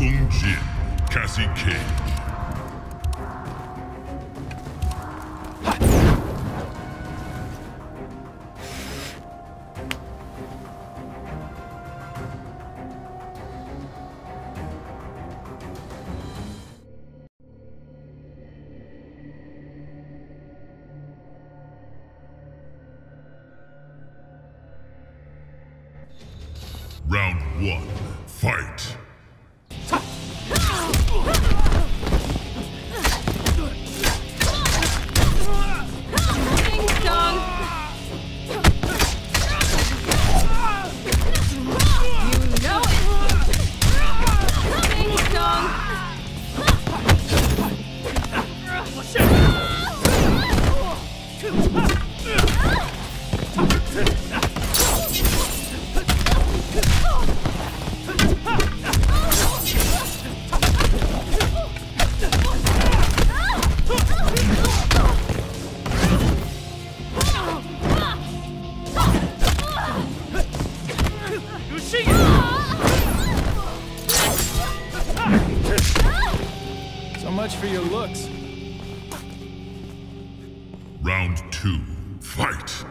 Kung Jin, Cassie Cage. Round one, fight! Ding for your looks. Round two, fight!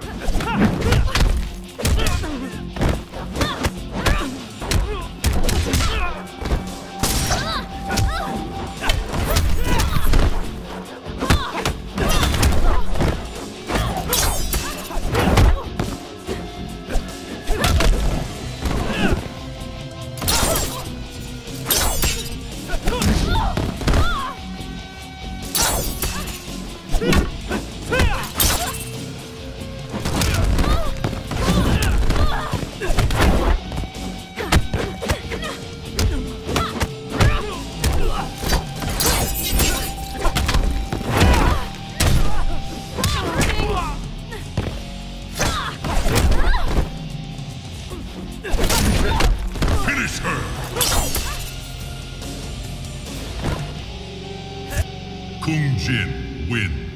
Finish her! Kung Jin wins.